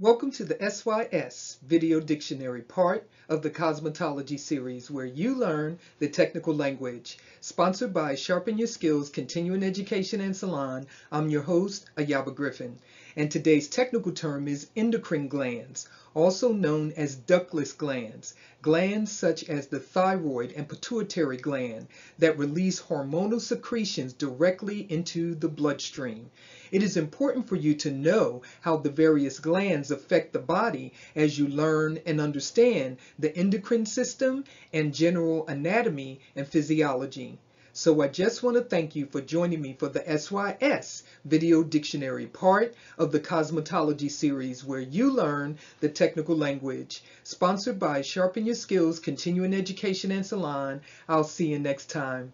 Welcome to the SYS Video Dictionary part of the Cosmetology series where you learn the technical language. Sponsored by Sharpen Your Skillz Continuing Education and Salon, I'm your host, Ayaba Griffin. And today's technical term is endocrine glands, also known as ductless glands, glands such as the thyroid and pituitary gland that release hormonal secretions directly into the bloodstream. It is important for you to know how the various glands affect the body as you learn and understand the endocrine system and general anatomy and physiology. So I just want to thank you for joining me for the SYS Video Dictionary part of the Cosmetology series where you learn the technical language. Sponsored by Sharpen Your Skillz Continuing Education and Salon. I'll see you next time.